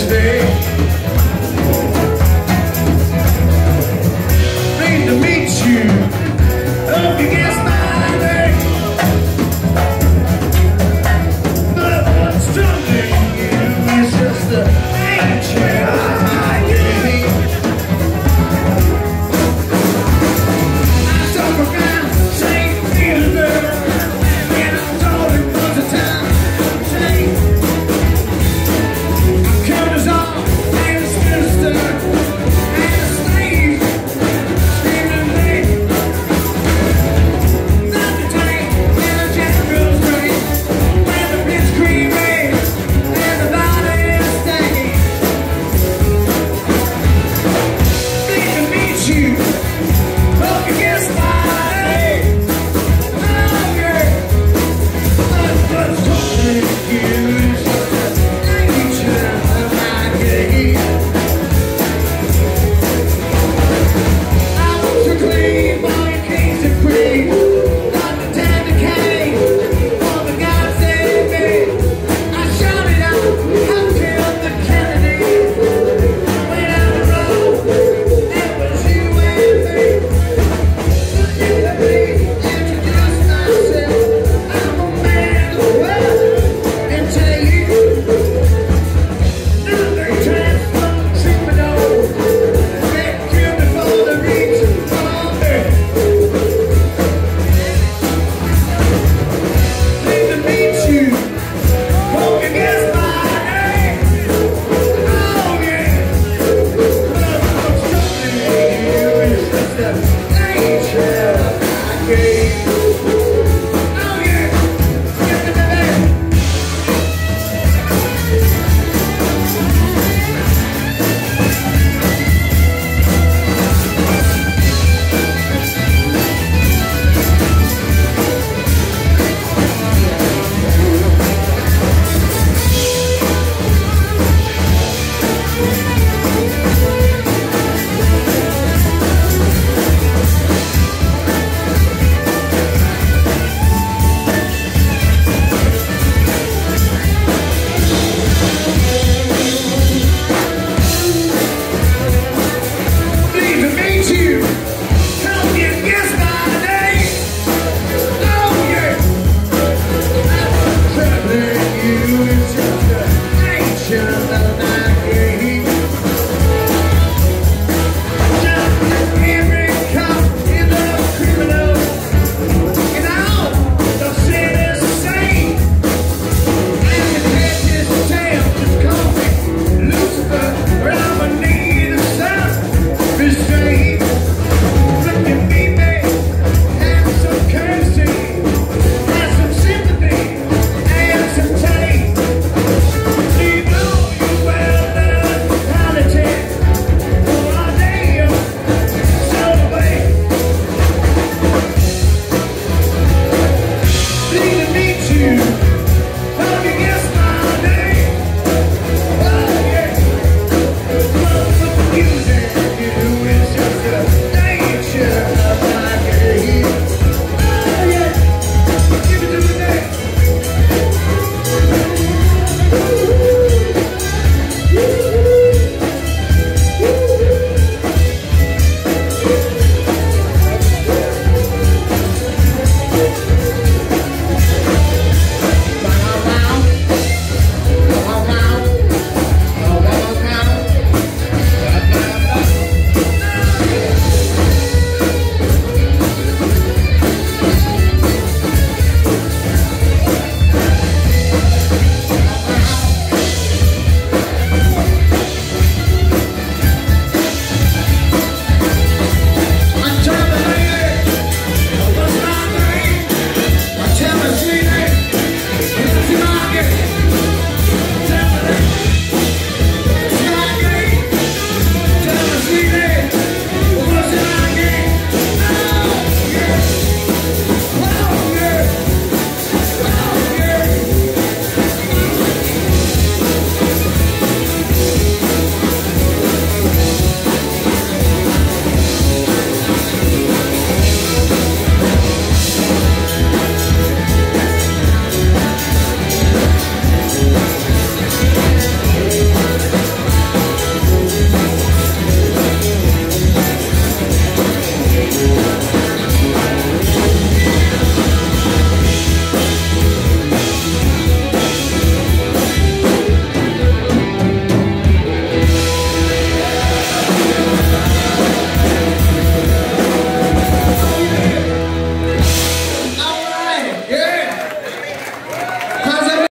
this day Deus.